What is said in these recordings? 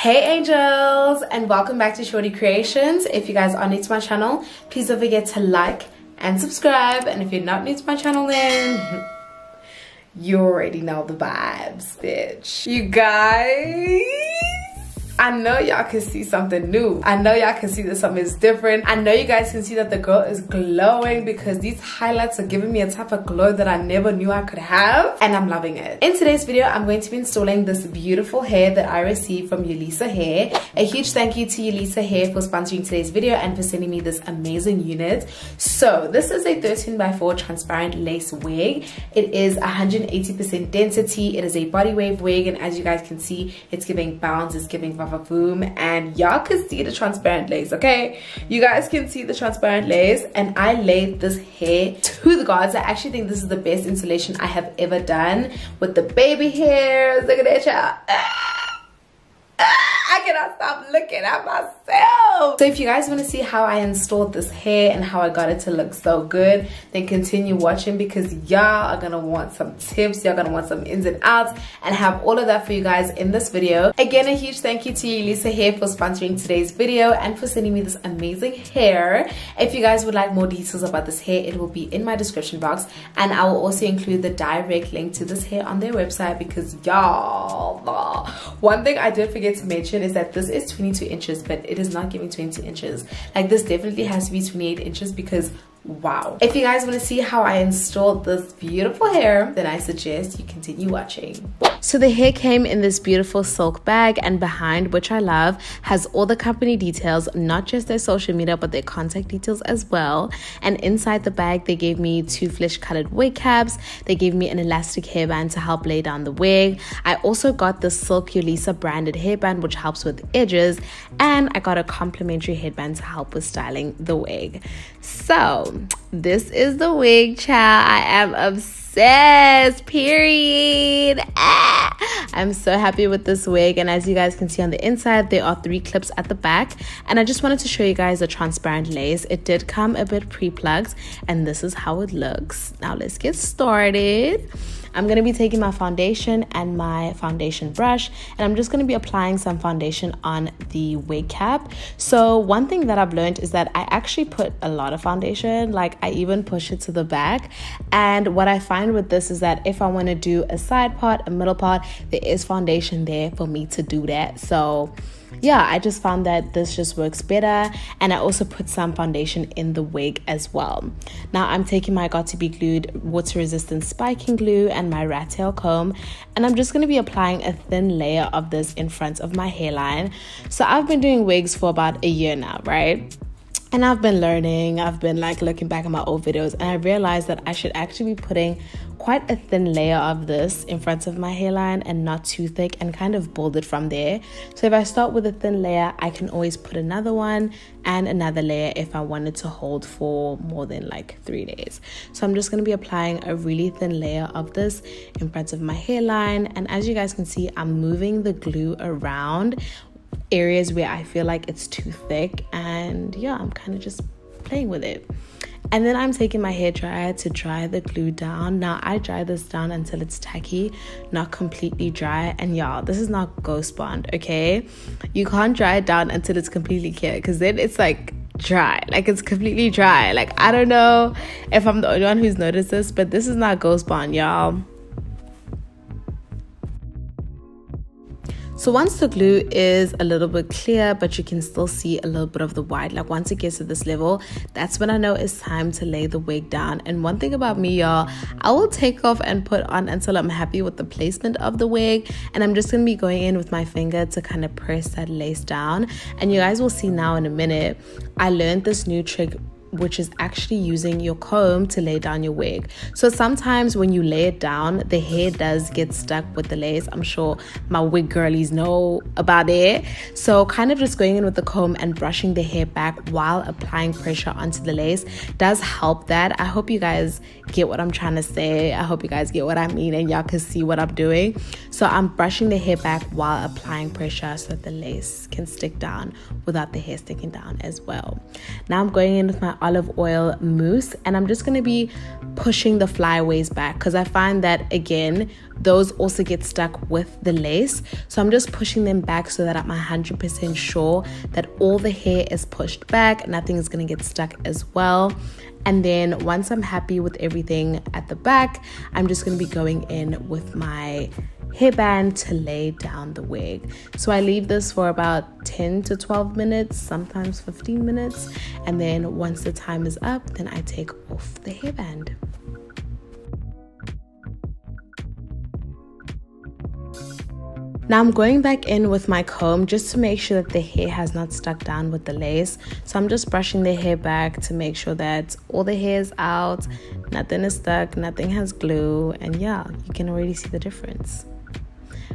Hey angels and welcome back to Shawty Creations. If you guys are new to my channel, please don't forget to like and subscribe. And if you're not new to my channel then you already know the vibes, bitch. You guys I know y'all can see something new. I know y'all can see that something is different. I know you guys can see that the girl is glowing because these highlights are giving me a type of glow that I never knew I could have and I'm loving it. In today's video, I'm going to be installing this beautiful hair that I received from Yolissa Hair. A huge thank you to Yolissa Hair for sponsoring today's video and for sending me this amazing unit. So this is a 13 by 4 transparent lace wig. It is 180% density. It is a body wave wig and as you guys can see, it's giving bounce, it's giving boom and y'all can see the transparent lace okay? You guys can see the transparent lace and i laid this hair to the gods. I actually think this is the best installation i have ever done with the baby hairs. Look at that ah, ah, i cannot stop looking at myself so if you guys want to see how I installed this hair and how I got it to look so good, then continue watching because y'all are going to want some tips. Y'all going to want some ins and outs and have all of that for you guys in this video. Again, a huge thank you to Yolissa Hair for sponsoring today's video and for sending me this amazing hair. If you guys would like more details about this hair, it will be in my description box and I will also include the direct link to this hair on their website because y'all, one thing I did forget to mention is that this is 22 inches, but it is not giving 20 inches. Like this definitely has to be 28 inches because wow. If you guys want to see how i installed this beautiful hair then i suggest you continue watching so the hair came in this beautiful silk bag and behind which i love has all the company details not just their social media but their contact details as well. And inside the bag they gave me two flesh colored wig caps. They gave me an elastic hairband to help lay down the wig. I also got the silk Yolissa branded hairband which helps with edges. And i got a complimentary headband to help with styling the wig. So this is the wig, child. I am obsessed, period. Ah. I'm so happy with this wig. And as you guys can see on the inside, there are three clips at the back. And I just wanted to show you guys the transparent lace. It did come a bit pre-plugged and this is how it looks. Now let's get started. I'm going to be taking my foundation and my foundation brush and I'm just going to be applying some foundation on the wig cap. So one thing that I've learned is that I actually put a lot of foundation, like I even push it to the back. And what I find with this is that if I want to do a side part, a middle part, there is foundation there for me to do that. So yeah, I just found that this just works better. And I also put some foundation in the wig as well. Now I'm taking my Got2b Glued water resistant spiking glue and my rat tail comb. And I'm just going to be applying a thin layer of this in front of my hairline. So I've been doing wigs for about a year now, right? And I've been learning, I've been like looking back at my old videos, and I realized that I should actually be putting quite a thin layer of this in front of my hairline and not too thick and kind of build it from there. So if I start with a thin layer, I can always put another one and another layer if I wanted to hold for more than like three days. So I'm just going to be applying a really thin layer of this in front of my hairline. And as you guys can see, I'm moving the glue around areas where I feel like it's too thick. And yeah, I'm kind of just playing with it. And then I'm taking my hair dryer to dry the glue down. Now I dry this down until it's tacky, not completely dry. And y'all, this is not Ghost Bond, okay? You can't dry it down until it's completely clear because then it's like dry like it's completely dry like i don't know if i'm the only one who's noticed this but this is not ghost bond y'all So once the glue is a little bit clear, but you can still see a little bit of the white, like once it gets to this level, that's when I know it's time to lay the wig down. And one thing about me, y'all, I will take off and put on until I'm happy with the placement of the wig. And I'm just gonna be going in with my finger to kind of press that lace down. And you guys will see now in a minute, I learned this new trick which is actually using your comb to lay down your wig. So sometimes when you lay it down, the hair does get stuck with the lace. I'm sure my wig girlies know about it. So kind of just going in with the comb and brushing the hair back while applying pressure onto the lace does help that. I hope you guys get what I'm trying to say. I hope you guys get what I mean and y'all can see what I'm doing. So I'm brushing the hair back while applying pressure so that the lace can stick down without the hair sticking down as well. Now I'm going in with my olive oil mousse and I'm just going to be pushing the flyaways back because I find that again those also get stuck with the lace so I'm just pushing them back so that I'm 100% sure that all the hair is pushed back nothing is going to get stuck as well and then once I'm happy with everything at the back I'm just going to be going in with my hairband to lay down the wig. So I leave this for about 10 to 12 minutes, sometimes 15 minutes, and then once the time is up, then I take off the hairband. Now I'm going back in with my comb just to make sure that the hair has not stuck down with the lace. So I'm just brushing the hair back to make sure that all the hair is out, nothing is stuck, nothing has glue, and yeah, you can already see the difference.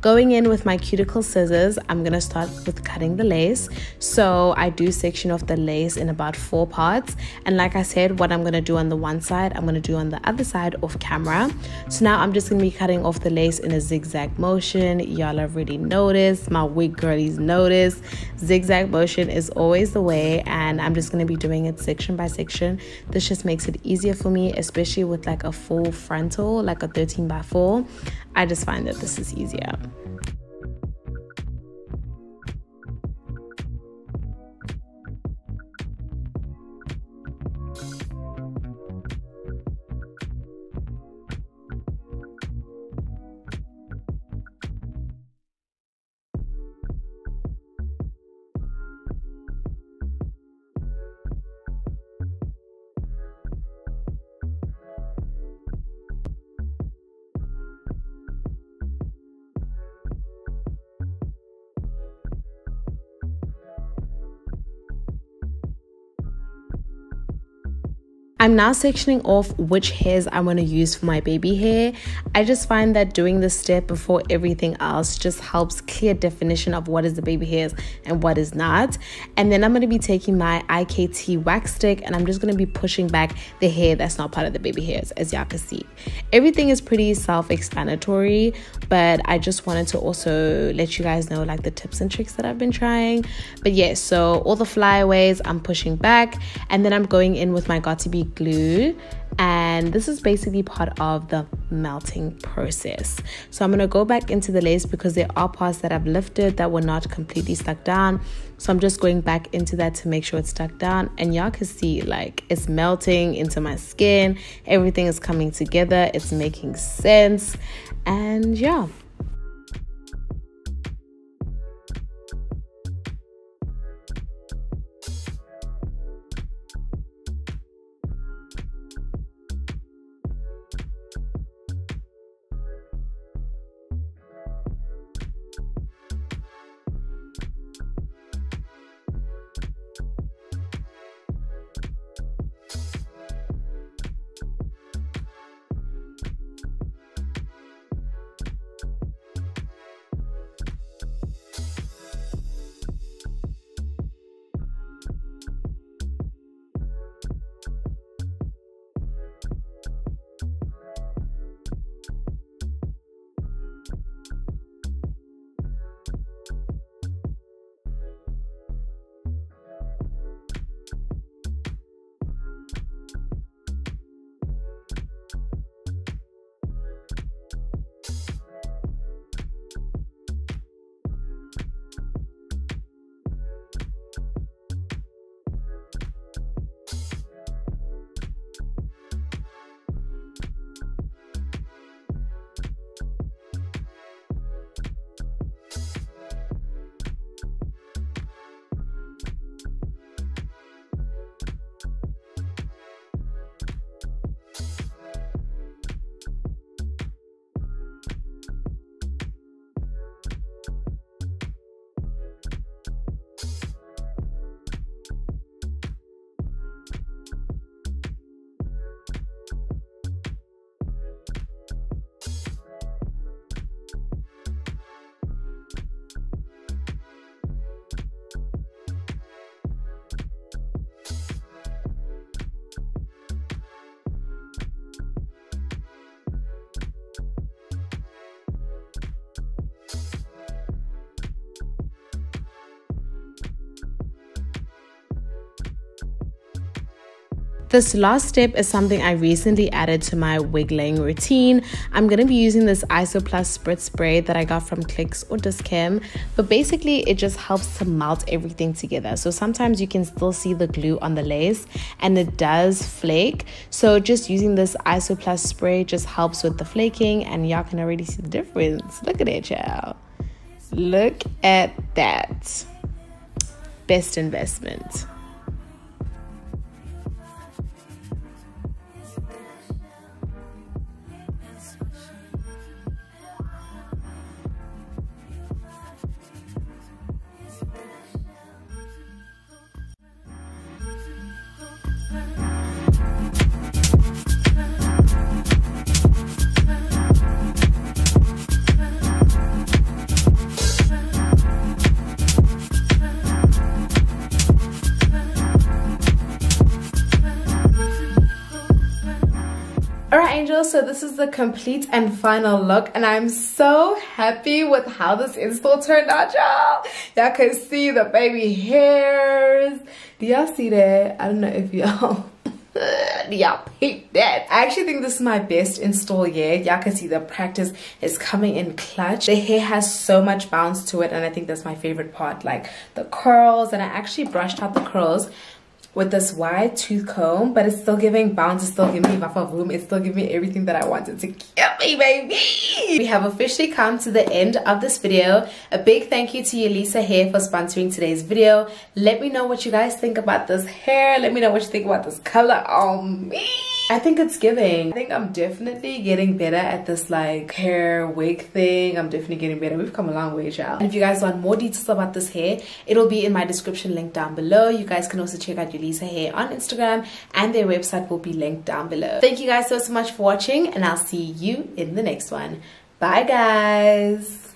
Going in with my cuticle scissors, I'm gonna start with cutting the lace. So I do section off the lace in about four parts. And like I said, what I'm gonna do on the one side, I'm gonna do on the other side off camera. So now I'm just gonna be cutting off the lace in a zigzag motion. Y'all already noticed, my wig girlies noticed. Zigzag motion is always the way, and I'm just gonna be doing it section by section. This just makes it easier for me, especially with like a full frontal, like a 13 by 4. I just find that this is easier. I'm now sectioning off which hairs I want to use for my baby hair. I just find that doing this step before everything else just helps clear definition of what is the baby hairs and what is not. And then I'm going to be taking my IKT wax stick and I'm just going to be pushing back the hair that's not part of the baby hairs as y'all can see. Everything is pretty self-explanatory, but I just wanted to also let you guys know like the tips and tricks that I've been trying. But yeah, so all the flyaways I'm pushing back and then I'm going in with my Got2b glue and this is basically part of the melting process. So i'm going to go back into the lace because there are parts that i've lifted that were not completely stuck down. So i'm just going back into that to make sure it's stuck down and y'all can see like it's melting into my skin. Everything is coming together. It's making sense. And yeah This last step is something I recently added to my wiggling routine. I'm going to be using this Isoplus Spritz Spray that I got from Clicks or Dis-Chem, but basically it just helps to melt everything together. So sometimes you can still see the glue on the lace and it does flake. So just using this Isoplus spray just helps with the flaking and y'all can already see the difference. Look at it, y'all. Look at that. Best investment. This is the complete and final look and I'm so happy with how this install turned out y'all. Y'all can see the baby hairs. Do y'all see that? I don't know if y'all... y'all peep that i actually think this is my best install yet y'all can see the practice is coming in clutch the hair has so much bounce to it and i think that's my favorite part like the curls and i actually brushed out the curls with this wide tooth comb, but it's still giving bounce, it's still giving me buffer room, it's still giving me everything that I wanted to give me, baby. We have officially come to the end of this video. A big thank you to Yolissa Hair for sponsoring today's video. Let me know what you guys think about this hair. Let me know what you think about this color on me. I think it's giving. I think I'm definitely getting better at this like hair wig thing. I'm definitely getting better. We've come a long way, y'all. And if you guys want more details about this hair, it'll be in my description link down below. You guys can also check out Yolissa Hair on Instagram and their website will be linked down below. Thank you guys so, so much for watching and I'll see you in the next one. Bye guys.